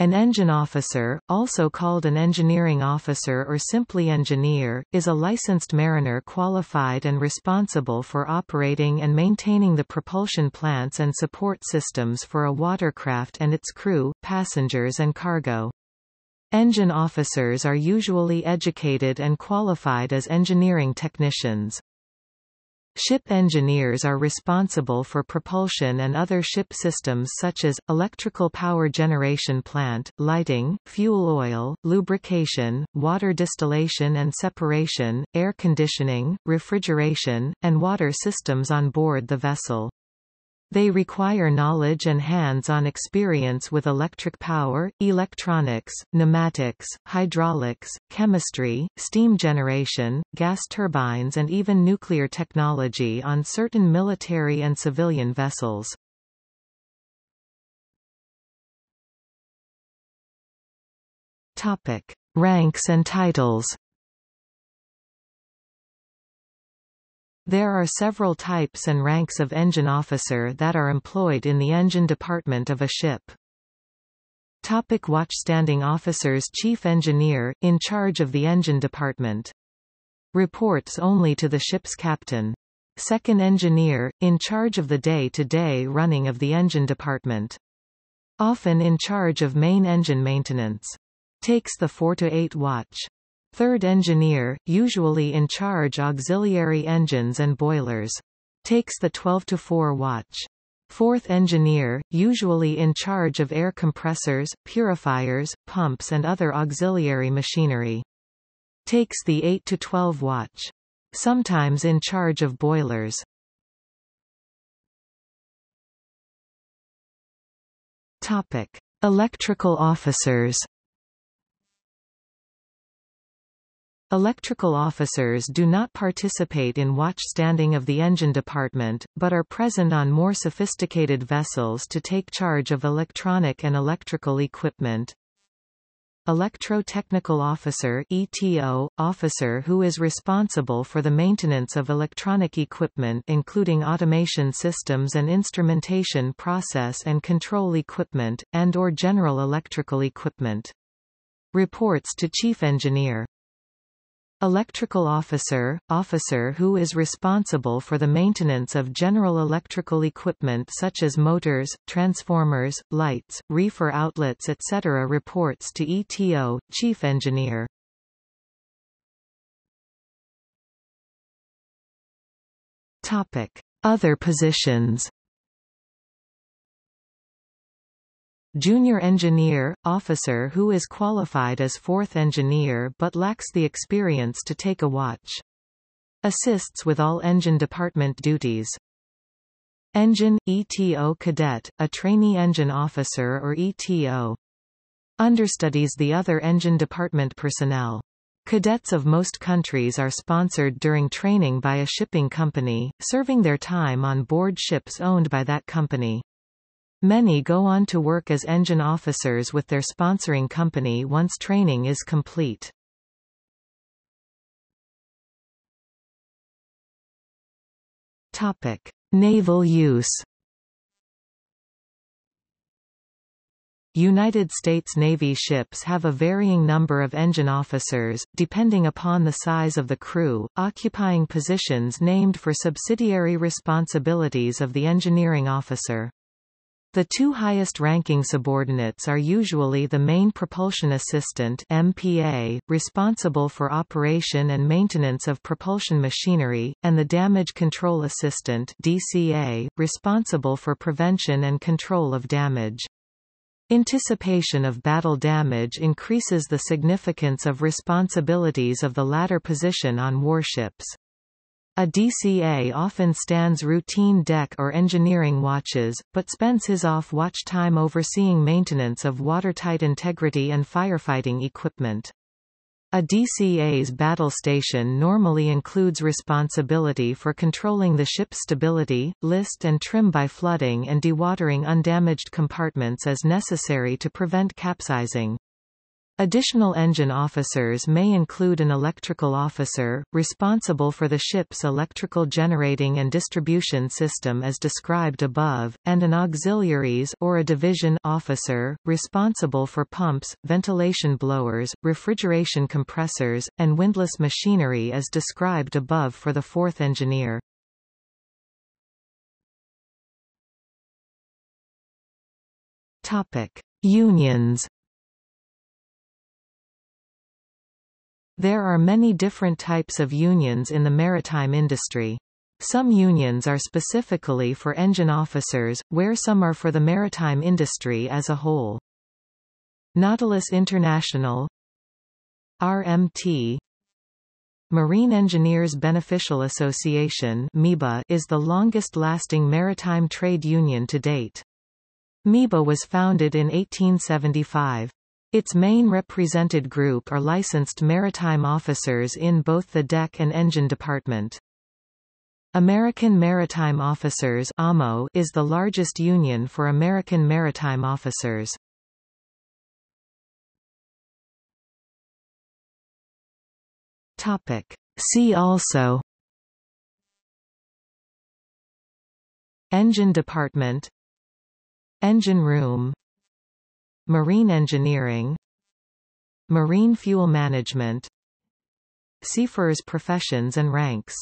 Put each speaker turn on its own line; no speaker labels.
An engine officer, also called an engineering officer or simply engineer, is a licensed mariner qualified and responsible for operating and maintaining the propulsion plants and support systems for a watercraft and its crew, passengers and cargo. Engine officers are usually educated and qualified as engineering technicians. Ship engineers are responsible for propulsion and other ship systems such as, electrical power generation plant, lighting, fuel oil, lubrication, water distillation and separation, air conditioning, refrigeration, and water systems on board the vessel. They require knowledge and hands-on experience with electric power, electronics, pneumatics, hydraulics, chemistry, steam generation, gas turbines and even nuclear technology on certain military and civilian vessels. Topic: Ranks and titles. There are several types and ranks of engine officer that are employed in the engine department of a ship. Topic watchstanding officers Chief engineer, in charge of the engine department. Reports only to the ship's captain. Second engineer, in charge of the day-to-day -day running of the engine department. Often in charge of main engine maintenance. Takes the 4 to 8 watch. Third engineer, usually in charge of auxiliary engines and boilers. Takes the 12 to 4 watch. Fourth engineer, usually in charge of air compressors, purifiers, pumps and other auxiliary machinery. Takes the 8 to 12 watch. Sometimes in charge of boilers. Topic. Electrical officers Electrical officers do not participate in watchstanding of the engine department, but are present on more sophisticated vessels to take charge of electronic and electrical equipment. Electro-technical officer ETO, officer who is responsible for the maintenance of electronic equipment including automation systems and instrumentation process and control equipment, and or general electrical equipment. Reports to Chief Engineer Electrical officer, officer who is responsible for the maintenance of general electrical equipment such as motors, transformers, lights, reefer outlets etc. reports to ETO, chief engineer. Topic. Other positions Junior engineer, officer who is qualified as fourth engineer but lacks the experience to take a watch. Assists with all engine department duties. Engine, ETO cadet, a trainee engine officer or ETO. Understudies the other engine department personnel. Cadets of most countries are sponsored during training by a shipping company, serving their time on board ships owned by that company. Many go on to work as engine officers with their sponsoring company once training is complete. Topic: Naval use. United States Navy ships have a varying number of engine officers, depending upon the size of the crew, occupying positions named for subsidiary responsibilities of the engineering officer. The two highest-ranking subordinates are usually the Main Propulsion Assistant MPA, responsible for operation and maintenance of propulsion machinery, and the Damage Control Assistant DCA, responsible for prevention and control of damage. Anticipation of battle damage increases the significance of responsibilities of the latter position on warships. A DCA often stands routine deck or engineering watches, but spends his off-watch time overseeing maintenance of watertight integrity and firefighting equipment. A DCA's battle station normally includes responsibility for controlling the ship's stability, list and trim by flooding and dewatering undamaged compartments as necessary to prevent capsizing. Additional engine officers may include an electrical officer, responsible for the ship's electrical generating and distribution system as described above, and an auxiliaries or a division officer, responsible for pumps, ventilation blowers, refrigeration compressors, and windlass machinery as described above for the fourth engineer. Topic. Unions There are many different types of unions in the maritime industry. Some unions are specifically for engine officers, where some are for the maritime industry as a whole. Nautilus International RMT Marine Engineers Beneficial Association is the longest-lasting maritime trade union to date. MEBA was founded in 1875. Its main represented group are licensed maritime officers in both the deck and engine department. American Maritime Officers AMO is the largest union for American maritime officers. Topic. See also Engine department Engine room Marine engineering Marine fuel management Seafarers professions and ranks